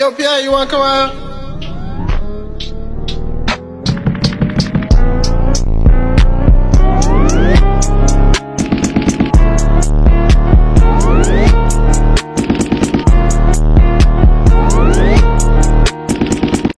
Yo, Pierre, you wanna come out?